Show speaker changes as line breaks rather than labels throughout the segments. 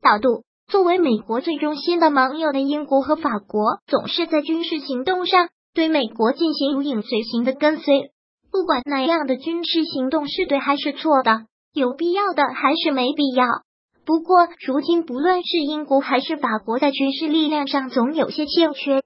导度。作为美国最忠心的盟友的英国和法国，总是在军事行动上对美国进行如影随形的跟随。不管那样的军事行动是对还是错的，有必要的还是没必要。不过，如今不论是英国还是法国，在军事力量上总有些欠缺。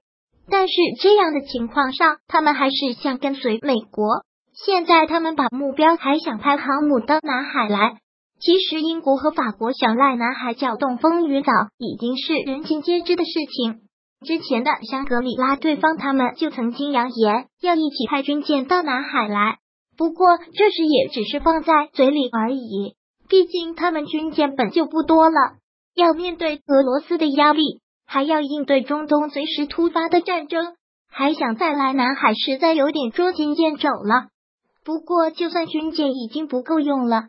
但是这样的情况上，他们还是想跟随美国。现在他们把目标还想派航母到南海来。其实，英国和法国想赖南海搅动风云，早已经是人尽皆知的事情。之前的香格里拉对方，他们就曾经扬言要一起派军舰到南海来。不过，这时也只是放在嘴里而已。毕竟，他们军舰本就不多了，要面对俄罗斯的压力，还要应对中东随时突发的战争，还想再来南海，实在有点捉襟见肘了。不过，就算军舰已经不够用了。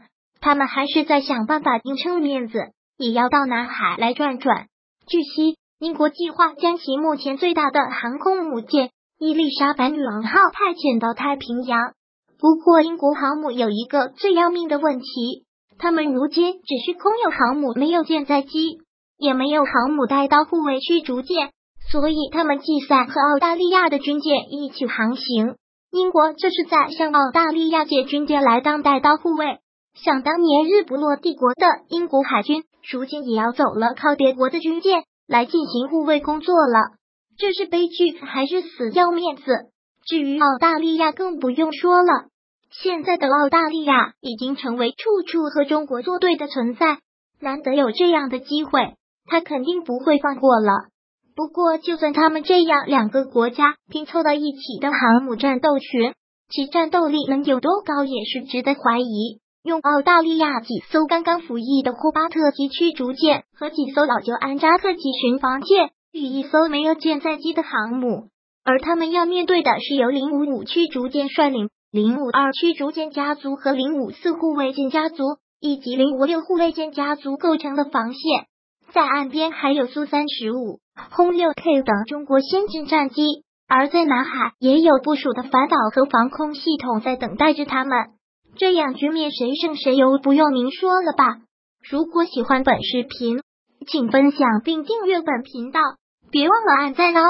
他们还是在想办法硬撑面子，也要到南海来转转。据悉，英国计划将其目前最大的航空母舰“伊丽莎白女王号”派遣到太平洋。不过，英国航母有一个最要命的问题，他们如今只是空有航母，没有舰载机，也没有航母带刀护卫驱逐舰，所以他们计算和澳大利亚的军舰一起航行。英国这是在向澳大利亚借军舰来当带刀护卫。想当年日不落帝国的英国海军，如今也要走了靠别国的军舰来进行护卫工作了，这是悲剧还是死要面子？至于澳大利亚，更不用说了。现在的澳大利亚已经成为处处和中国作对的存在，难得有这样的机会，他肯定不会放过了。不过，就算他们这样两个国家拼凑到一起的航母战斗群，其战斗力能有多高，也是值得怀疑。用澳大利亚几艘刚刚服役的库巴特级驱逐舰和几艘老旧安扎特级巡防舰与一艘没有舰载机的航母，而他们要面对的是由零五五驱逐舰率领、零五二驱逐舰家族和零五四护卫舰家族以及零五六护卫舰家族构成的防线，在岸边还有苏三十五、轰六 K 等中国先进战机，而在南海也有部署的反导和防空系统在等待着他们。这样局面谁胜谁优不用您说了吧？如果喜欢本视频，请分享并订阅本频道，别忘了按赞哦。